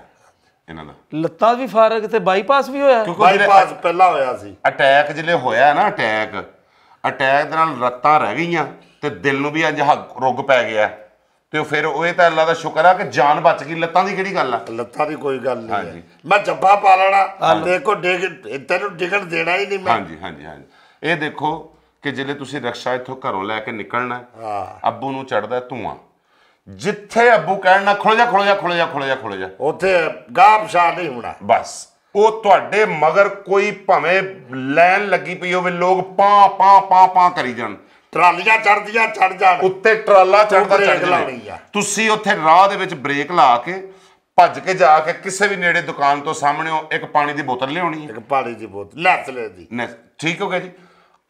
Speaker 1: ਇਹਨਾਂ ਦਾ।
Speaker 2: ਲੱਤਾਂ ਵੀ ਫਾਰਗ ਤੇ ਬਾਈਪਾਸ ਵੀ ਹੋਇਆ?
Speaker 3: ਬਾਈਪਾਸ ਪਹਿਲਾਂ ਹੋਇਆ ਸੀ।
Speaker 1: ਅਟੈਕ ਜਿਹੜੇ ਹੋਇਆ ਨਾ ਅਟੈਕ ਅਟੈਕ ਦੇ ਨਾਲ ਰੱਤਾਂ ਰਹਿ ਗਈਆਂ ਤੇ ਦਿਲ ਨੂੰ ਵੀ ਅੱਜ ਹੱਗ- ਰੁੱਗ ਪੈ ਗਿਆ ਤੇ ਉਹ ਫਿਰ ਉਹ ਇਹ ਤਾਂ ਅੱਲਾ ਦਾ ਸ਼ੁਕਰ ਆ ਕਿ ਜਾਨ ਬਚ ਗਈ। ਲੱਤਾਂ ਦੀ ਕਿਹੜੀ ਗੱਲ ਆ?
Speaker 3: ਲੱਤਾਂ ਦੀ ਕੋਈ ਗੱਲ ਨਹੀਂ
Speaker 1: ਹਾਂਜੀ।
Speaker 3: ਹੈ ਮੈਂ ਜੱਫਾ ਪਾ ਲੈਣਾ। ਦੇਖੋ ਡਿੱਗ ਤੈਨੂੰ ਡਿੱਗਣ ਦੇਣਾ ਹੀ ਨਹੀਂ ਮੈਂ।
Speaker 1: ਹਾਂਜੀ ਹਾਂਜੀ ਹਾਂਜੀ। ਇਹ ਦੇਖੋ ਕਿ ਜਿਹੜੇ ਤੁਸੀਂ ਰਕਸ਼ਾ ਇੱਥੋਂ ਘਰੋਂ ਲੈ ਕੇ ਨਿਕਲਣਾ ਹੈ,
Speaker 3: ਹਾਂ।
Speaker 1: ਅੱਬੂ ਨੂੰ ਚੜਦਾ ਧੂਆਂ। ਜਿੱਥੇ ਅੱਬੂ ਕਹਿਣਾ ਖੁੱਲ ਜਾ ਖੁੱਲ ਜਾ ਖੁੱਲ ਜਾ ਖੁੱਲ ਜਾ ਖੁੱਲ ਜਾ।
Speaker 3: ਉੱਥੇ ਗਾਹ ਪਛਾਣ ਨਹੀਂ ਹੋਣਾ।
Speaker 1: ਬਸ। ਉਹ ਤੁਹਾਡੇ ਮਗਰ ਕੋਈ ਭਾਵੇਂ ਲਾਈਨ ਲੱਗੀ ਪਈ ਹੋਵੇ ਲੋਕ ਪਾਂ ਪਾਂ ਪਾਂ ਪਾਂ ਕਰੀ ਜਾਣ।
Speaker 3: ਟਰਾਲੀਆਂ ਚੜਦੀਆਂ ਚੜ ਜਾਣ।
Speaker 1: ਉੱਤੇ ਟਰਾਲਾ ਚੜਦਾ ਚੜ
Speaker 3: ਆ।
Speaker 1: ਤੁਸੀਂ ਉੱਥੇ ਰਾਹ ਦੇ ਵਿੱਚ ਬ੍ਰੇਕ ਲਾ ਕੇ ਭੱਜ ਕੇ ਜਾ ਕੇ ਕਿਸੇ ਵੀ ਨੇੜੇ ਦੁਕਾਨ ਤੋਂ ਸਾਹਮਣੇ ਇੱਕ ਪਾਣੀ ਦੀ ਬੋਤਲ ਲਿਆਉਣੀ ਹੈ।
Speaker 3: ਇੱਕ ਪਾਣੀ ਦੀ ਬੋਤਲ ਨੈਸਲੇ ਦੀ
Speaker 1: ਨੇ ਠੀਕ ਹੋ ਗਿਆ ਜੀ।